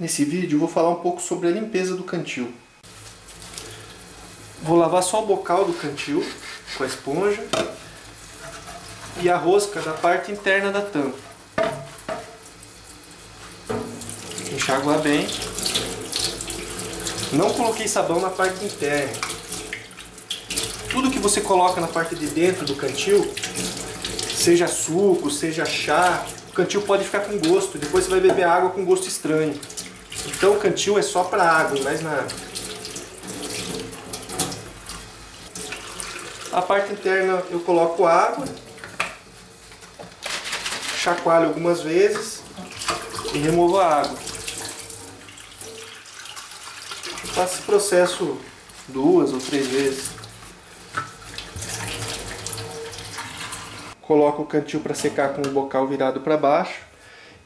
Nesse vídeo vou falar um pouco sobre a limpeza do cantil. Vou lavar só o bocal do cantil com a esponja e a rosca da parte interna da tampa. Enxaguar bem. Não coloquei sabão na parte interna. Tudo que você coloca na parte de dentro do cantil, seja suco, seja chá, o cantil pode ficar com gosto. Depois você vai beber água com gosto estranho. Então o cantil é só para água, mais nada. A parte interna eu coloco água, chacoalho algumas vezes e removo a água. faço esse processo duas ou três vezes. Coloco o cantil para secar com o bocal virado para baixo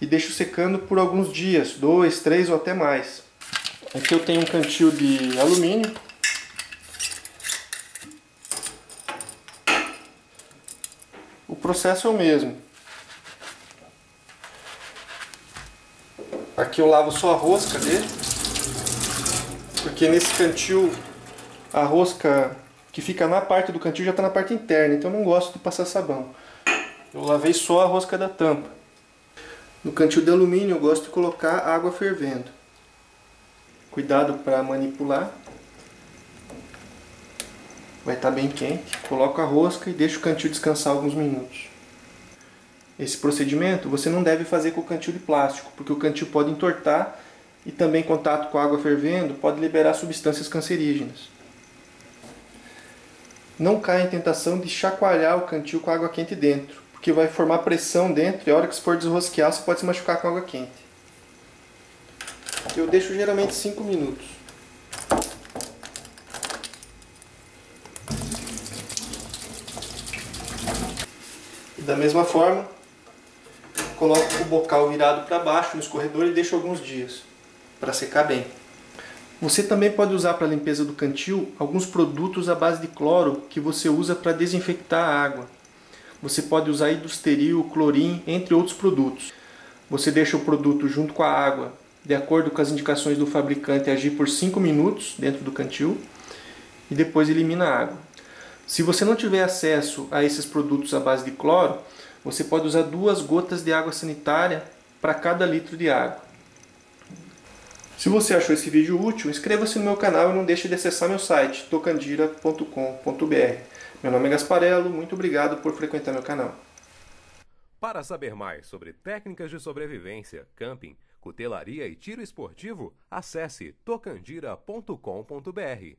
e deixo secando por alguns dias, dois, três ou até mais. Aqui eu tenho um cantil de alumínio. O processo é o mesmo. Aqui eu lavo só a rosca dele, porque nesse cantil a rosca que fica na parte do cantil já está na parte interna, então eu não gosto de passar sabão. Eu lavei só a rosca da tampa. No cantil de alumínio eu gosto de colocar água fervendo. Cuidado para manipular. Vai estar tá bem quente. Coloco a rosca e deixo o cantil descansar alguns minutos. Esse procedimento você não deve fazer com o cantil de plástico, porque o cantil pode entortar e também contato com a água fervendo pode liberar substâncias cancerígenas. Não caia em tentação de chacoalhar o cantil com água quente dentro porque vai formar pressão dentro e a hora que você for desrosquear você pode se machucar com água quente. Eu deixo geralmente 5 minutos. E da mesma forma, coloco o bocal virado para baixo no escorredor e deixo alguns dias para secar bem. Você também pode usar para a limpeza do cantil alguns produtos à base de cloro que você usa para desinfectar a água. Você pode usar idusteril, clorim, entre outros produtos. Você deixa o produto junto com a água, de acordo com as indicações do fabricante, agir por 5 minutos dentro do cantil e depois elimina a água. Se você não tiver acesso a esses produtos à base de cloro, você pode usar duas gotas de água sanitária para cada litro de água. Se você achou esse vídeo útil, inscreva-se no meu canal e não deixe de acessar meu site tocandira.com.br. Meu nome é Gasparello, muito obrigado por frequentar meu canal. Para saber mais sobre técnicas de sobrevivência, camping, cutelaria e tiro esportivo, acesse tocandira.com.br.